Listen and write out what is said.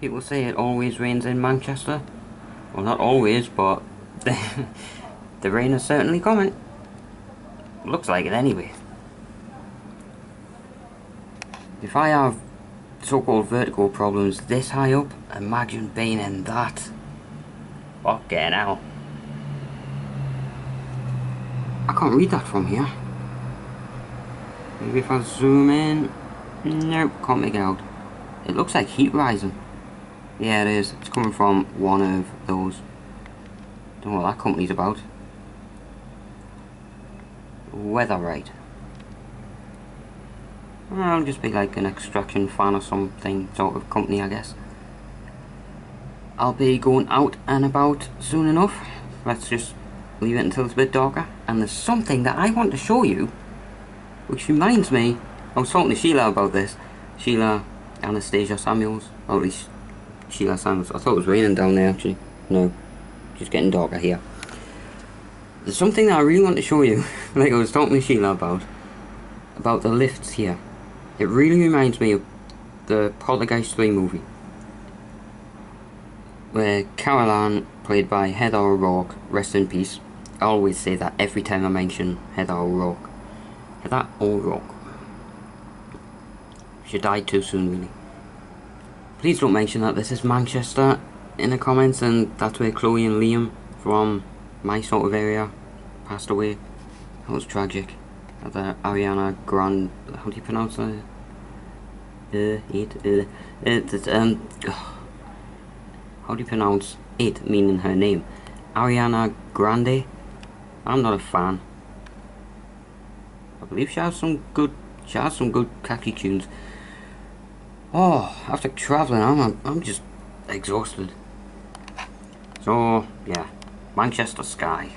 People say it always rains in Manchester. Well, not always, but the rain is certainly coming. Looks like it anyway. If I have so-called vertical problems this high up, imagine being in that. Fucking hell. I can't read that from here. Maybe if I zoom in. Nope, can't make it out. It looks like heat rising. Yeah, it is. It's coming from one of those. Don't know what that company's about. Weatherite. Ah, I'll just be like an extraction fan or something sort of company, I guess. I'll be going out and about soon enough. Let's just leave it until it's a bit darker. And there's something that I want to show you, which reminds me, I was talking to Sheila about this. Sheila Anastasia Samuels, or at least Sheila Samuels. I thought it was raining down there actually. No, just getting darker here. There's something that I really want to show you, like I was talking to Sheila about, about the lifts here. It really reminds me of the Poltergeist 3 movie. Where Carol Anne, played by Heather O'Rourke, rest in peace. I always say that every time I mention Heather O'Rourke. Heather O'Rourke. She died too soon, really. Please don't mention that this is Manchester in the comments and that's where Chloe and Liam from my sort of area passed away. That was tragic. The Ariana Grande, how do you pronounce it? Uh, it, uh, it, um, how do you pronounce it, meaning her name? Ariana Grande? I'm not a fan. I believe she has some good, she has some good catchy tunes. Oh, after travelling, I'm, I'm just exhausted. So, yeah, Manchester Sky.